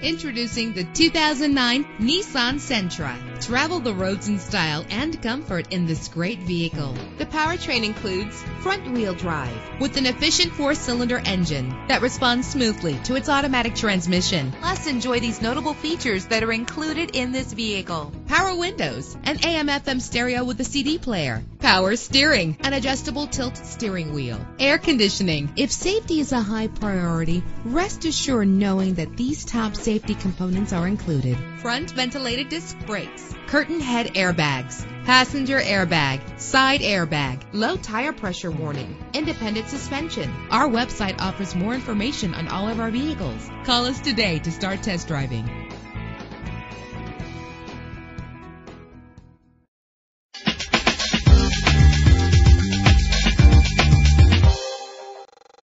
Introducing the 2009 Nissan Sentra. Travel the roads in style and comfort in this great vehicle. The powertrain includes front-wheel drive with an efficient four-cylinder engine that responds smoothly to its automatic transmission. Plus, enjoy these notable features that are included in this vehicle. Power windows, an AM/FM stereo with a CD player, power steering, an adjustable tilt steering wheel, air conditioning. If safety is a high priority, rest assured knowing that these top safety components are included. Front ventilated disc brakes, curtain head airbags, passenger airbag, side airbag, low tire pressure warning, independent suspension. Our website offers more information on all of our vehicles. Call us today to start test driving.